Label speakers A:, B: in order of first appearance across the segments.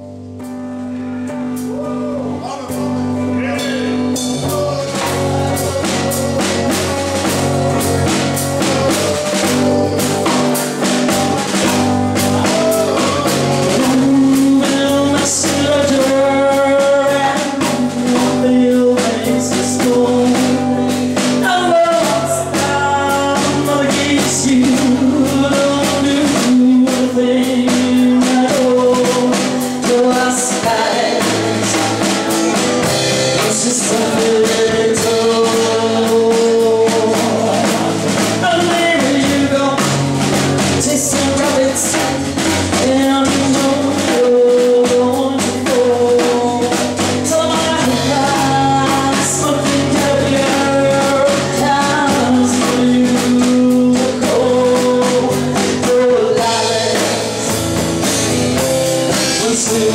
A: Bye.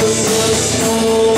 A: was no